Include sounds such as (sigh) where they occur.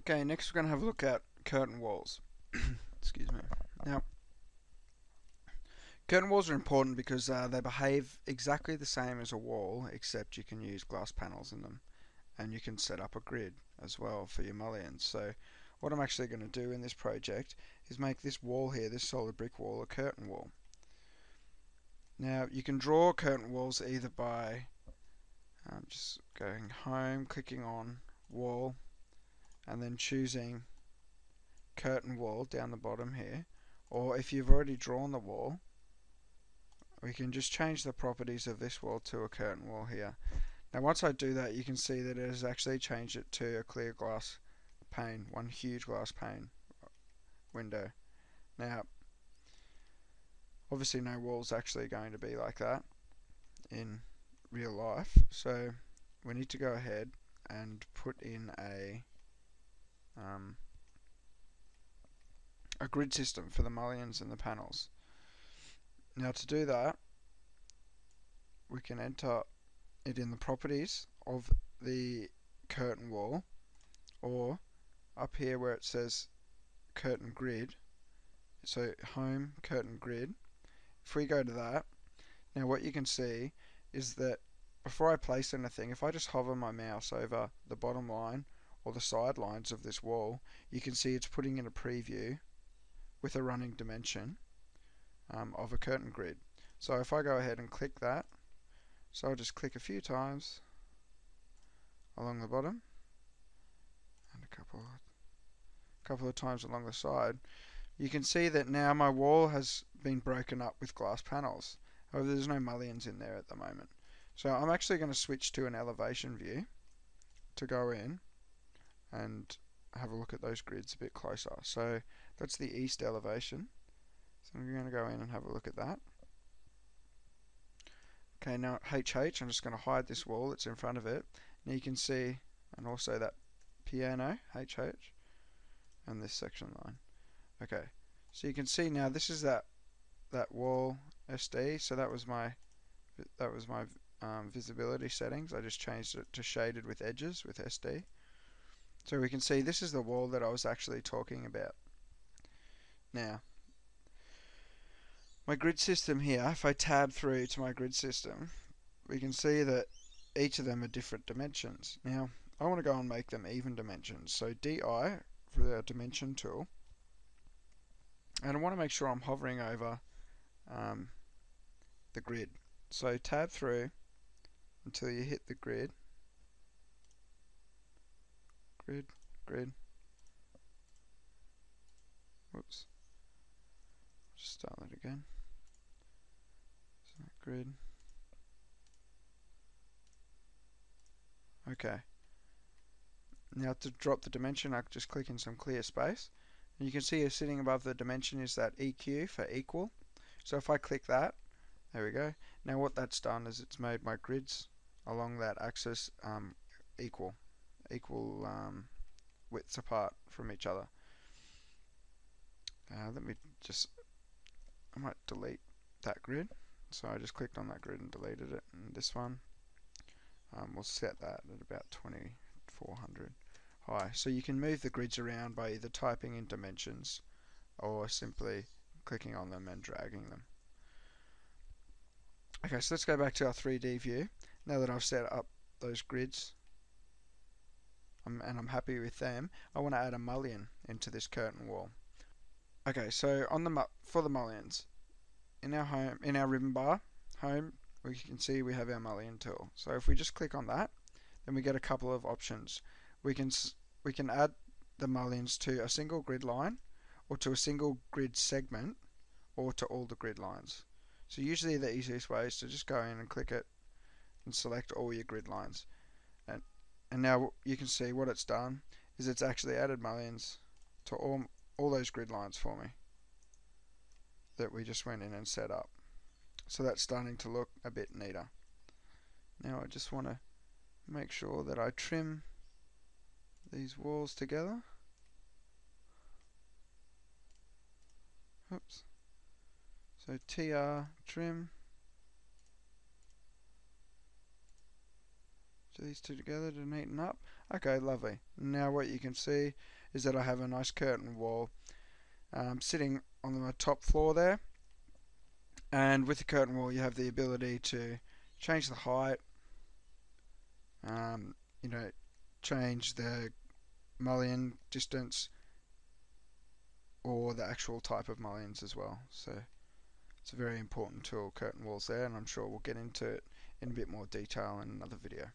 Okay, next we're going to have a look at curtain walls. (coughs) Excuse me. Now, curtain walls are important because uh, they behave exactly the same as a wall, except you can use glass panels in them, and you can set up a grid as well for your mullions. So, what I'm actually going to do in this project is make this wall here, this solid brick wall, a curtain wall. Now, you can draw curtain walls either by um, just going home, clicking on wall, and then choosing curtain wall down the bottom here. Or if you've already drawn the wall we can just change the properties of this wall to a curtain wall here. Now once I do that you can see that it has actually changed it to a clear glass pane one huge glass pane window. Now obviously no wall's actually going to be like that in real life. So we need to go ahead and put in a um, a grid system for the mullions and the panels. Now to do that, we can enter it in the properties of the curtain wall or up here where it says curtain grid so home curtain grid if we go to that now what you can see is that before I place anything if I just hover my mouse over the bottom line or the sidelines of this wall, you can see it's putting in a preview with a running dimension um, of a curtain grid. So if I go ahead and click that, so I'll just click a few times along the bottom and a couple of, couple of times along the side, you can see that now my wall has been broken up with glass panels. However, there's no mullions in there at the moment. So I'm actually going to switch to an elevation view to go in and have a look at those grids a bit closer. So that's the east elevation. So I'm going to go in and have a look at that. Okay, now HH, I'm just going to hide this wall that's in front of it. Now you can see, and also that piano, HH, and this section line. Okay, so you can see now this is that that wall SD. So that was my that was my um, visibility settings. I just changed it to shaded with edges with SD. So we can see this is the wall that I was actually talking about. Now, my grid system here, if I tab through to my grid system, we can see that each of them are different dimensions. Now, I want to go and make them even dimensions. So DI for the dimension tool, and I want to make sure I'm hovering over um, the grid. So tab through until you hit the grid grid, grid. Whoops. Just start that again. So grid. Okay. Now to drop the dimension, I just click in some clear space. And you can see here sitting above the dimension is that EQ for equal. So if I click that, there we go. Now what that's done is it's made my grids along that axis um, equal equal um, widths apart from each other. Uh, let me just, I might delete that grid. So I just clicked on that grid and deleted it. And this one, um, we'll set that at about 2400 high. So you can move the grids around by either typing in dimensions or simply clicking on them and dragging them. Okay, so let's go back to our 3D view. Now that I've set up those grids and I'm happy with them, I want to add a mullion into this curtain wall. Okay, so on the for the mullions, in our home, in our ribbon bar, home, we can see we have our mullion tool. So if we just click on that, then we get a couple of options. We can we can add the mullions to a single grid line, or to a single grid segment, or to all the grid lines. So usually the easiest way is to just go in and click it and select all your grid lines and now you can see what it's done is it's actually added mullions to all, all those grid lines for me that we just went in and set up. So that's starting to look a bit neater. Now I just want to make sure that I trim these walls together. Oops. So TR trim these two together to neaten up. Okay, lovely. Now what you can see is that I have a nice curtain wall um, sitting on the top floor there. And with the curtain wall, you have the ability to change the height, um, you know, change the mullion distance, or the actual type of mullions as well. So it's a very important tool, curtain walls there, and I'm sure we'll get into it in a bit more detail in another video.